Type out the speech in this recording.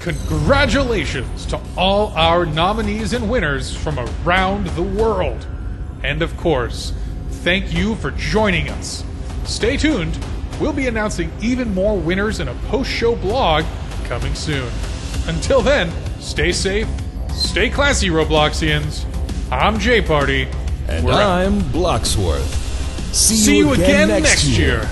Congratulations to all our nominees and winners from around the world. And of course, thank you for joining us. Stay tuned. We'll be announcing even more winners in a post show blog coming soon. Until then, stay safe, stay classy, Robloxians. I'm J Party. And We're. I'm Bloxworth. See, See you again next year.